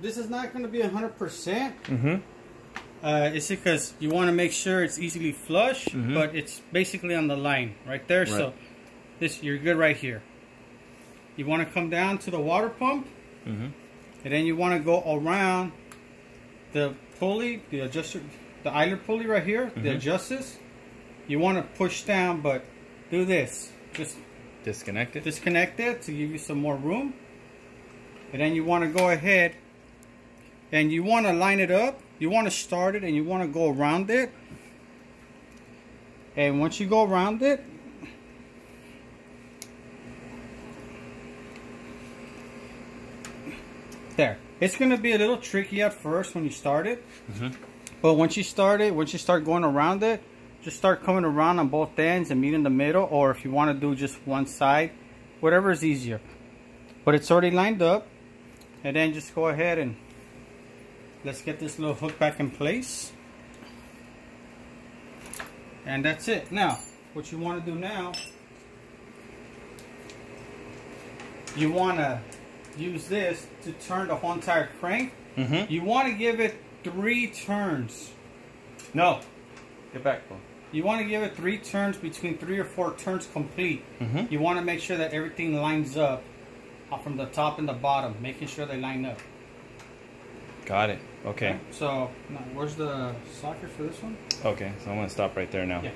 This is not going to be 100%. Mm-hmm. Uh, it's because you want to make sure it's easily flush, Mhm. but it's basically on the line right there. So this you're good right here. You want to come down to the water pump, Mm-hmm. and then you want to go around the pulley, the adjuster, the idler pulley right here, the Mhm. adjusters. You want to push down, but do this. Just Disconnect it. disconnect it to give you some more room. And then you want to go ahead and you want to line it up. You want to start it and you want to go around it. And once you go around it, there. It's going to be a little tricky at first when you start it. Mhm. But once you start it, once you start going around it, just start coming around on both ends and meet in the middle. Or if you want to do just one side, whatever is easier. But it's already lined up. And then just go ahead and let's get this little hook back in place. And that's it. Now, what you want to do now, you want to use this to turn the whole entire crank. Mm-hmm. You want to give it three turns. No. Get back, bro. You want to give it three turns between three or four turns complete. Mm-hmm. You want to make sure that everything lines up uh, from the top and the bottom, making sure they line up. Got it. Okay. So, where's the socket for this one? Okay. So I'm gonna stop right there now. Yeah.